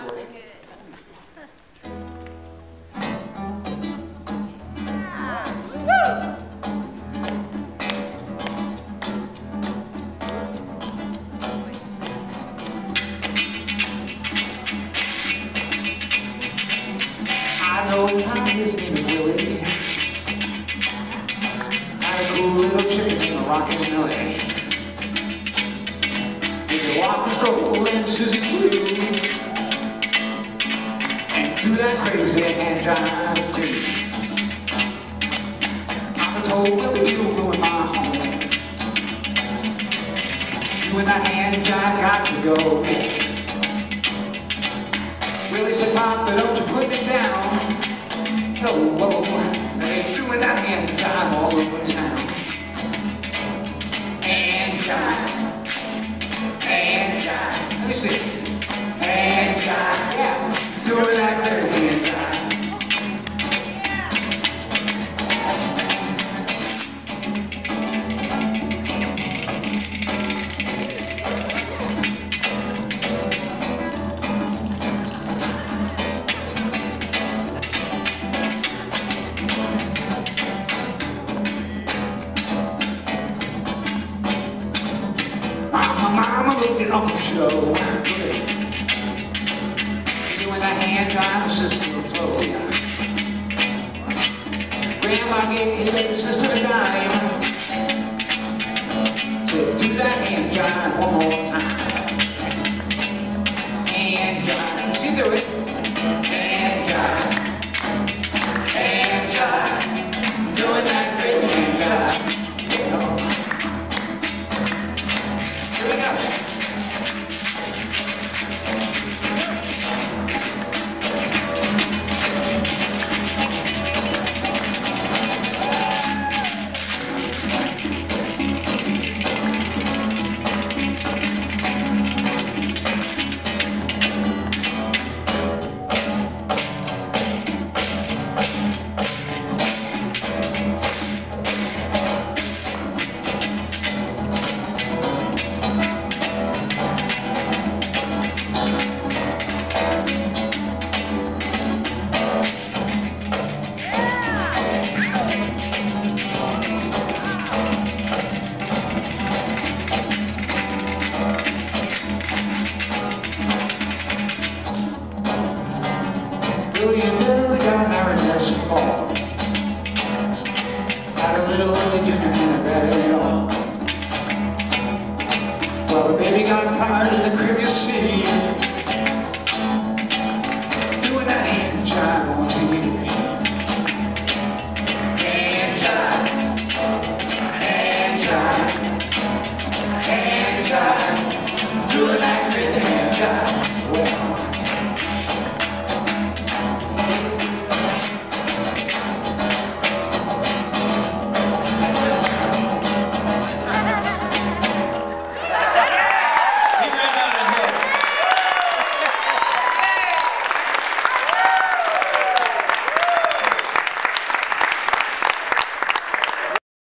story. I know his name is Willie. Had a cool little chicken named Rockin' Millie. They could walk the stroll and Susie Blue. Hand jive too. Papa told Willie you ruined my home. You and that hand jive got to go. Willie said, Papa, don't you put me down. No, whoa, they doing that hand jive all over town. Hand hand jive. Let me see. it, Uncle Joe. Doing the hand jive, sister. Grandma gave sister a dime. So do that hand jive one more time. Amém.